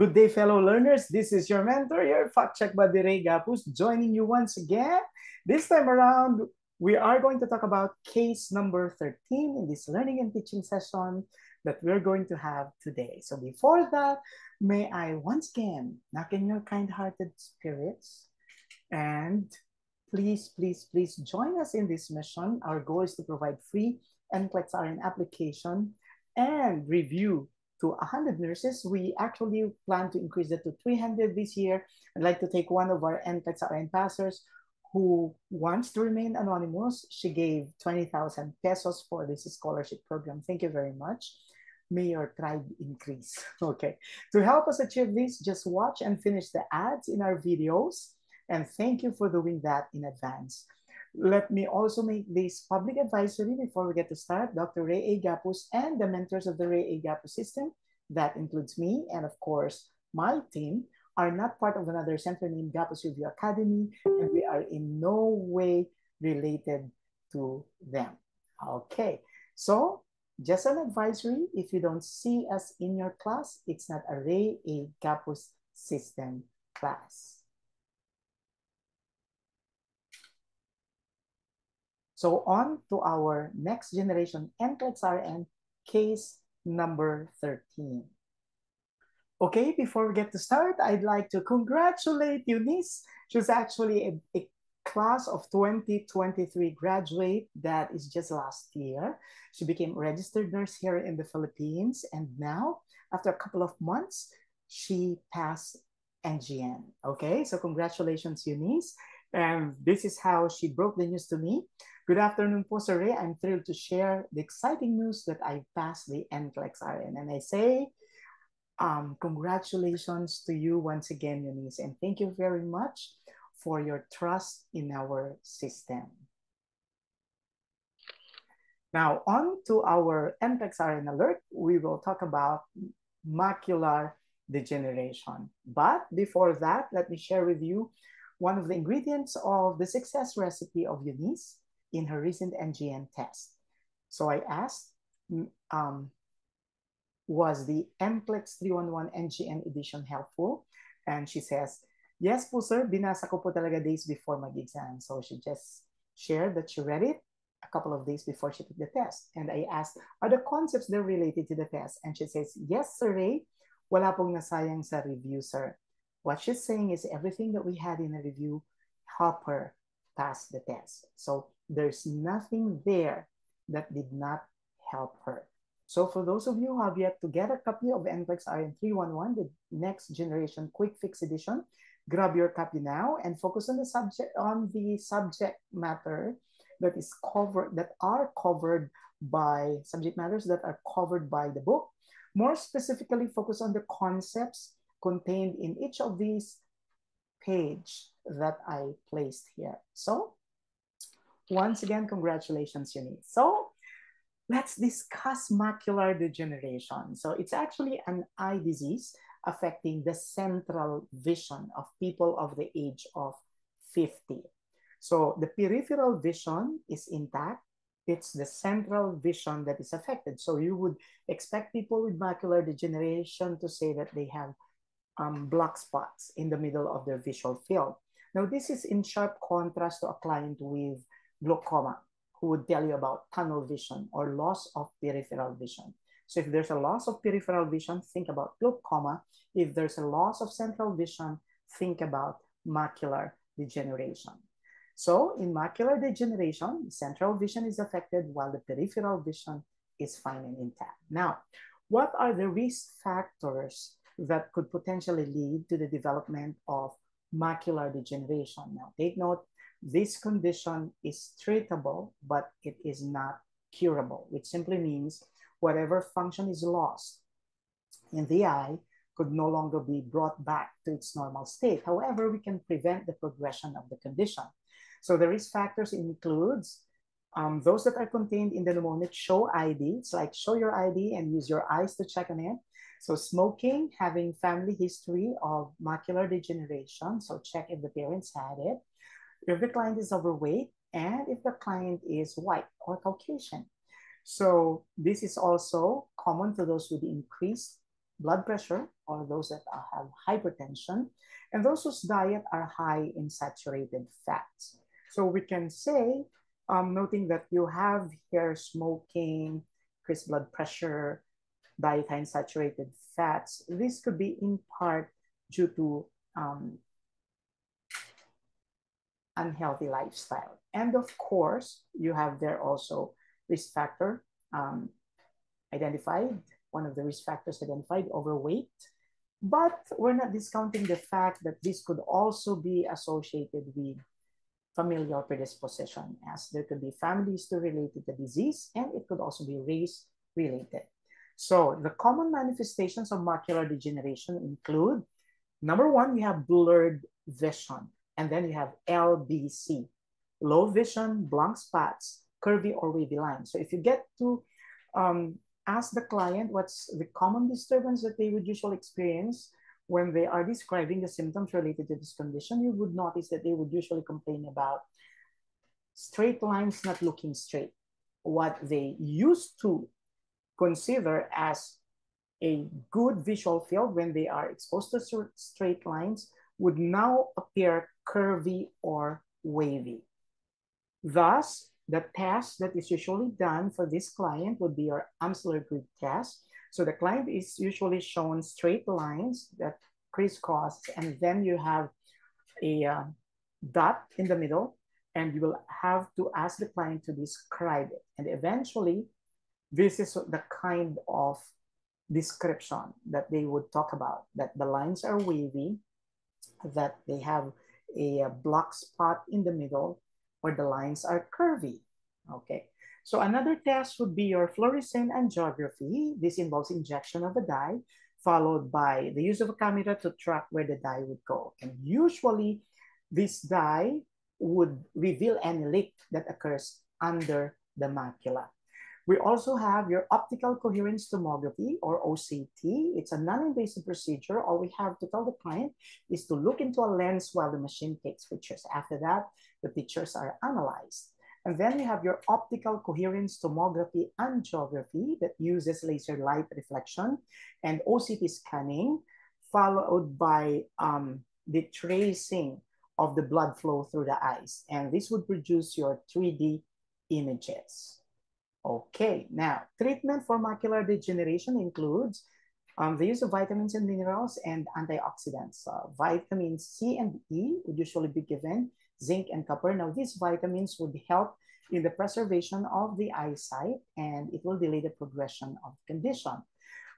Good day, fellow learners. This is your mentor, your fact check buddy Ray Gapuz, joining you once again. This time around, we are going to talk about case number 13 in this learning and teaching session that we're going to have today. So before that, may I once again knock in your kind-hearted spirits and please, please, please join us in this mission. Our goal is to provide free NCLEX RN application and review to 100 nurses. We actually plan to increase it to 300 this year. I'd like to take one of our NCLEX RN passers who wants to remain anonymous. She gave 20,000 pesos for this scholarship program. Thank you very much. May your tribe increase. Okay. To help us achieve this, just watch and finish the ads in our videos. And thank you for doing that in advance. Let me also make this public advisory before we get to start. Dr. Ray A. Gapuz and the mentors of the Ray A. Gapuz system, that includes me and of course my team, are not part of another center named Gapuz Review Academy, and we are in no way related to them. Okay, so just an advisory, if you don't see us in your class, it's not a Ray A. Gapuz system class. So on to our next generation NCLEX RN case number 13. Okay, before we get to start, I'd like to congratulate Eunice. She was actually a, a class of 2023 graduate that is just last year. She became registered nurse here in the Philippines. And now, after a couple of months, she passed NGN. Okay, so congratulations, Eunice. And this is how she broke the news to me. Good afternoon po, Sir Ray. I'm thrilled to share the exciting news that I passed the NCLEX RN. And I say, um, congratulations to you once again, Eunice. And thank you very much for your trust in our system. Now, on to our NCLEX RN alert. We will talk about macular degeneration. But before that, let me share with you one of the ingredients of the success recipe of Eunice in her recent NGN test. So I asked, um, was the NCLEX 311 NGN edition helpful? And she says, yes po sir, binasa ko po talaga days before mag-exam. So she just shared that she read it a couple of days before she took the test. And I asked, are the concepts there related to the test? And she says, yes sir Ray, wala pong nasayang sa review sir. What she's saying is everything that we had in the review helped her pass the test. So there's nothing there that did not help her. So for those of you who have yet to get a copy of NCLEX RN 311, the next generation quick fix edition, grab your copy now and focus on the subject on the subject matter that is covered that are covered by subject matters that are covered by the book. More specifically, focus on the concepts contained in each of these page that I placed here. So once again, congratulations, Eunice. So let's discuss macular degeneration. So it's actually an eye disease affecting the central vision of people of the age of 50. So the peripheral vision is intact. It's the central vision that is affected. So you would expect people with macular degeneration to say that they have um, black spots in the middle of their visual field. Now, this is in sharp contrast to a client with glaucoma who would tell you about tunnel vision or loss of peripheral vision. So if there's a loss of peripheral vision, think about glaucoma. If there's a loss of central vision, think about macular degeneration. So in macular degeneration, central vision is affected while the peripheral vision is fine and intact. Now, what are the risk factors that could potentially lead to the development of macular degeneration. Now, take note, this condition is treatable, but it is not curable, which simply means whatever function is lost in the eye could no longer be brought back to its normal state. However, we can prevent the progression of the condition. So the risk factors includes um, those that are contained in the mnemonic show ID. It's like show your ID and use your eyes to check on it. So smoking, having family history of macular degeneration. So check if the parents had it. If the client is overweight and if the client is white or Caucasian. So this is also common to those with increased blood pressure or those that have hypertension, and those whose diet are high in saturated fats. So we can say, um, noting that you have here smoking, increased blood pressure, diet high in saturated fats, this could be in part due to um, unhealthy lifestyle. And of course, you have there also risk factor um, identified, one of the risk factors identified, overweight. But we're not discounting the fact that this could also be associated with familial predisposition, as there could be family history related to the disease, and it could also be race related. So the common manifestations of macular degeneration include, number one, you have blurred vision, and then you have LBC, low vision, blank spots, curvy or wavy lines. So if you get to um, ask the client what's the common disturbance that they would usually experience when they are describing the symptoms related to this condition, you would notice that they would usually complain about straight lines not looking straight. What they used to consider as a good visual field when they are exposed to straight lines would now appear curvy or wavy. Thus, the test that is usually done for this client would be your Amsler grid test. So the client is usually shown straight lines that crisscross, and then you have a uh, dot in the middle, and you will have to ask the client to describe it. And eventually, this is the kind of description that they would talk about, that the lines are wavy, that they have a, black spot in the middle, where the lines are curvy. Okay, so another test would be your fluorescein angiography. This involves injection of a dye, followed by the use of a camera to track where the dye would go. And usually, this dye would reveal any leak that occurs under the macula. We also have your optical coherence tomography or OCT. It's a non-invasive procedure. All we have to tell the client is to look into a lens while the machine takes pictures. After that, the pictures are analyzed. And then you have your optical coherence tomography angiography that uses laser light reflection and OCT scanning, followed by um, the tracing of the blood flow through the eyes. And this would produce your 3D images. Okay, now treatment for macular degeneration includes um, the use of vitamins and minerals and antioxidants. Uh, vitamins C and E would usually be given, zinc and copper. Now, these vitamins would help in the preservation of the eyesight and it will delay the progression of the condition.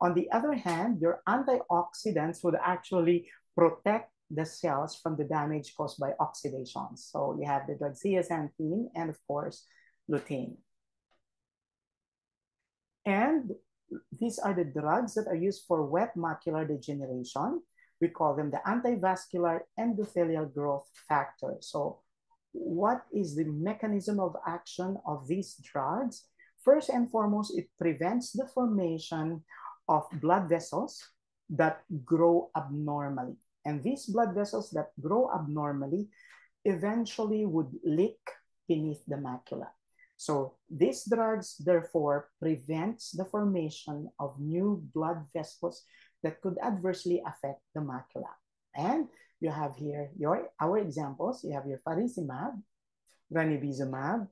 On the other hand, your antioxidants would actually protect the cells from the damage caused by oxidation. So you have the drug zeaxanthin and of course, lutein. And these are the drugs that are used for wet macular degeneration. We call them the antivascular endothelial growth factor. So what is the mechanism of action of these drugs? First and foremost, it prevents the formation of blood vessels that grow abnormally. And these blood vessels that grow abnormally eventually would leak beneath the macula. So these drugs therefore prevents the formation of new blood vessels that could adversely affect the macula. And you have here your our examples. You have your faricimab, ranibizumab,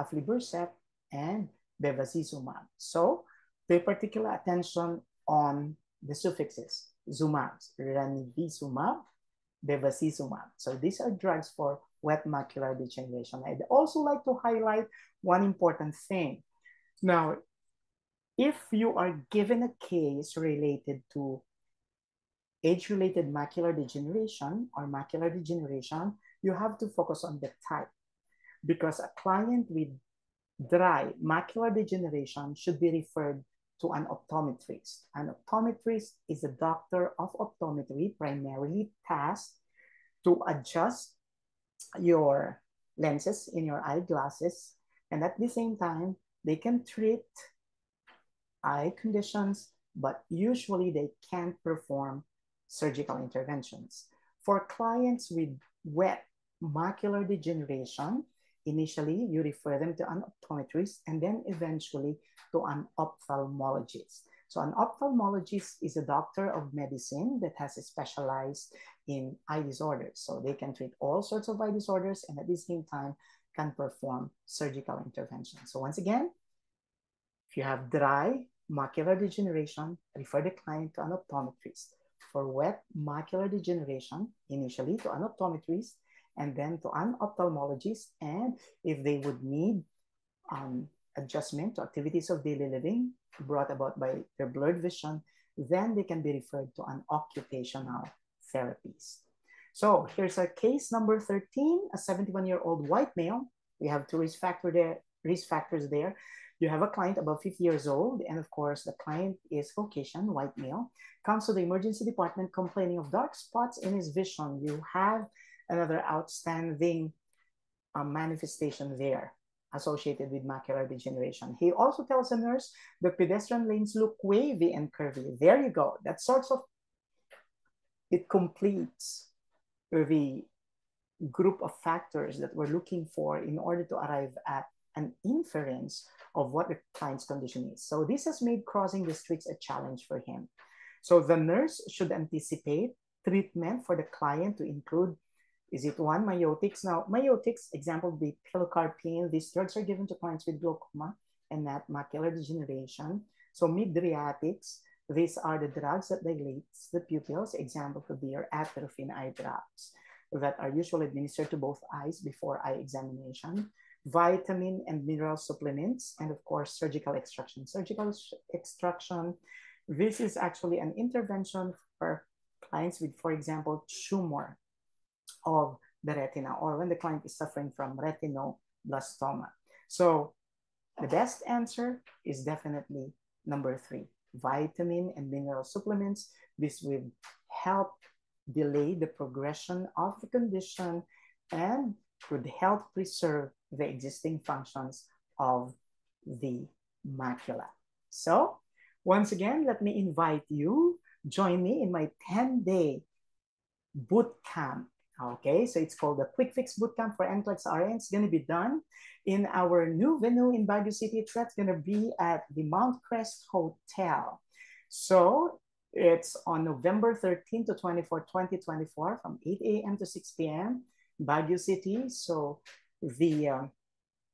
aflibercept, and bevacizumab. So pay particular attention on the suffixes, zumabs, ranibizumab, bevacizumab. So these are drugs for wet macular degeneration. I'd also like to highlight one important thing. Now, if you are given a case related to age-related macular degeneration or macular degeneration, you have to focus on the type because a client with dry macular degeneration should be referred to an optometrist. An optometrist is a doctor of optometry primarily tasked to adjust your lenses in your eyeglasses. And at the same time, they can treat eye conditions, but usually they can't perform surgical interventions. For clients with wet macular degeneration, initially you refer them to an optometrist and then eventually to an ophthalmologist. So an ophthalmologist is a doctor of medicine that has specialized in eye disorders. So they can treat all sorts of eye disorders and at the same time can perform surgical intervention. So once again, if you have dry macular degeneration, refer the client to an optometrist. For wet macular degeneration, initially to an optometrist and then to an ophthalmologist. And if they would need um, adjustment to activities of daily living brought about by their blurred vision, then they can be referred to an occupational therapist. So here's a case number 13, a 71-year-old white male. We have two risk, factor there, risk factors there. You have a client about 50 years old, and of course, the client is Caucasian, white male, comes to the emergency department complaining of dark spots in his vision. You have another outstanding uh, manifestation there associated with macular degeneration. He also tells the nurse the pedestrian lanes look wavy and curvy. There you go. That sorts of, it completes the group of factors that we're looking for in order to arrive at an inference of what the client's condition is. So this has made crossing the streets a challenge for him. So the nurse should anticipate treatment for the client to include is it one, miotics? Now, miotics, example would be pilocarpine. These drugs are given to clients with glaucoma and not macular degeneration. So mydriatics, these are the drugs that dilate the pupils. Example could be your atropine eye drops that are usually administered to both eyes before eye examination. Vitamin and mineral supplements, and of course, surgical extraction. Surgical extraction, this is actually an intervention for clients with, for example, tumor of the retina or when the client is suffering from retinoblastoma. So the best answer is definitely number three, vitamin and mineral supplements. This will help delay the progression of the condition and could help preserve the existing functions of the macula. So once again, let me invite you, join me in my 10-day boot camp Okay, so it's called the Quick Fix Bootcamp for NCLEX RN. It's going to be done in our new venue in Baguio City. It's going to be at the Mount Crest Hotel. So it's on November 13 to 24, 2024 from 8 a.m. to 6 p.m. Baguio City. So the uh,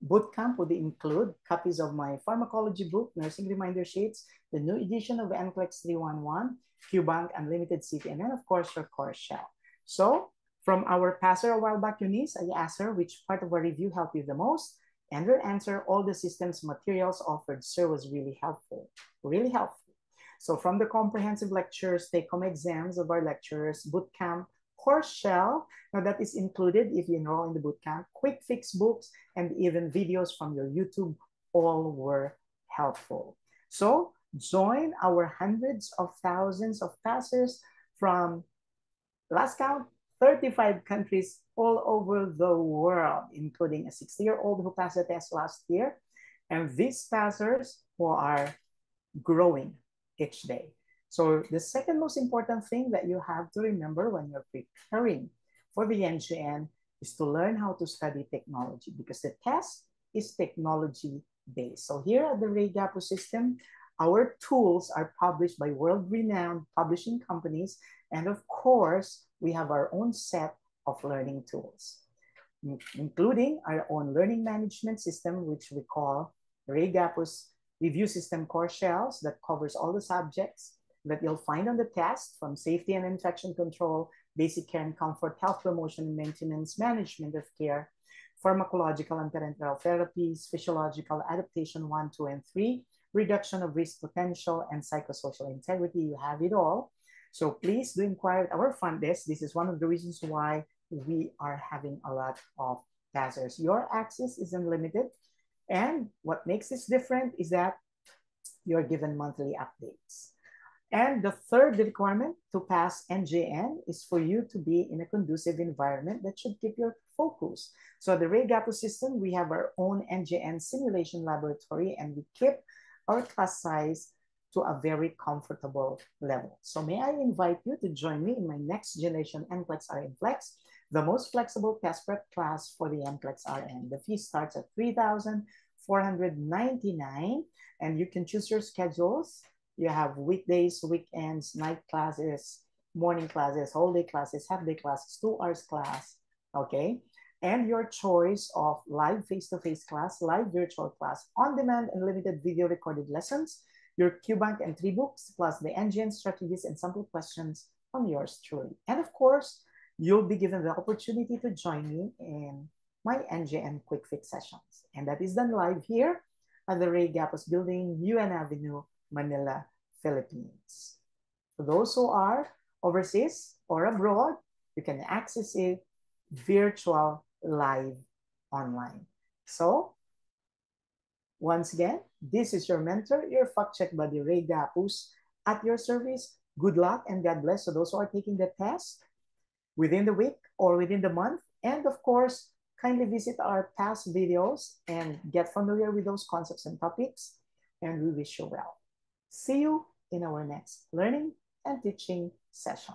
bootcamp would include copies of my pharmacology book, Nursing Reminder Sheets, the new edition of NCLEX 311, QBank Unlimited City, and then of course your course shell. So from our passer a while back, Eunice, I asked her which part of our review helped you the most. And her answer, all the systems materials offered, sir, was really helpful, really helpful. So from the comprehensive lectures, take-home exams of our lecturers, bootcamp, course shell, now that is included if you enroll in the bootcamp, quick fix books, and even videos from your YouTube, all were helpful. So join our hundreds of thousands of passers from last count 35 countries all over the world, including a 60-year-old who passed the test last year, and these passers who are growing each day. So the second most important thing that you have to remember when you're preparing for the NGN is to learn how to study technology because the test is technology based. So here at the Ray Gapuz system, our tools are published by world-renowned publishing companies. And of course, we have our own set of learning tools, including our own learning management system, which we call Ray Gapuz review system core shells that covers all the subjects that you'll find on the test from safety and infection control, basic care and comfort, health promotion and maintenance, management of care, pharmacological and parenteral therapies, physiological adaptation one, two, and three, reduction of risk potential, and psychosocial integrity. You have it all. So please do inquire at our front desk. This is one of the reasons why we are having a lot of passers. Your access is unlimited. And what makes this different is that you're given monthly updates. And the third requirement to pass NGN is for you to be in a conducive environment that should keep your focus. So at the Ray Gapuz system, we have our own NGN simulation laboratory and we keep our class size to a very comfortable level. So may I invite you to join me in my next generation NCLEX RN Flex, the most flexible test prep class for the NCLEX RN. The fee starts at 3,499 and you can choose your schedules You have weekdays, weekends, night classes, morning classes, whole day classes, half day classes, two hours class, okay? And your choice of live face-to-face -face class, live virtual class, on-demand and limited video recorded lessons, your QBank and three books, plus the NGN strategies and sample questions from yours truly. And of course, you'll be given the opportunity to join me in my NGN Quick Fix sessions. And that is done live here at the Ray Gapuz Building, UN Avenue, Manila, Philippines. For those who are overseas or abroad, you can access it virtual live online. So, once again, this is your mentor, your fact check buddy, Ray Gapuz, at your service. Good luck and God bless to those who are taking the test within the week or within the month. And of course, kindly visit our past videos and get familiar with those concepts and topics. And we wish you well. See you in our next learning and teaching session.